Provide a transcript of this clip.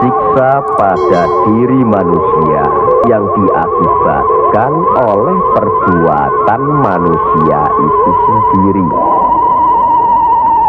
siksa pada diri manusia yang diakibatkan oleh perbuatan manusia itu sendiri.